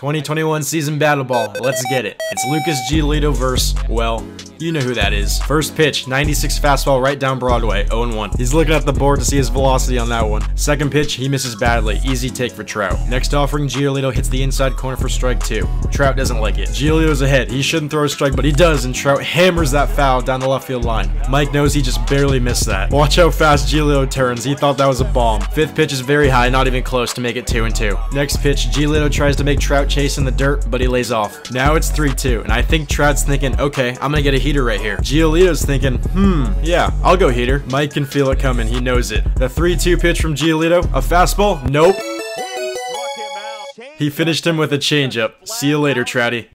2021 season battle ball. Let's get it. It's Lucas Giolito verse, well, you know who that is. First pitch, 96 fastball right down Broadway, 0-1. He's looking at the board to see his velocity on that one. Second pitch, he misses badly. Easy take for Trout. Next offering, Giolito hits the inside corner for strike two. Trout doesn't like it. Giolito's ahead. He shouldn't throw a strike, but he does, and Trout hammers that foul down the left field line. Mike knows he just barely missed that. Watch how fast Giolito turns. He thought that was a bomb. Fifth pitch is very high, not even close to make it 2 and 2. Next pitch, Giolito tries to make Trout chase in the dirt, but he lays off. Now it's 3-2, and I think Trout's thinking, okay, I'm gonna get a heater right here. Giolito's thinking, hmm, yeah, I'll go heater. Mike can feel it coming, he knows it. The 3-2 pitch from Giolito, a fastball? Nope. He finished him with a changeup. See you later, Trouty.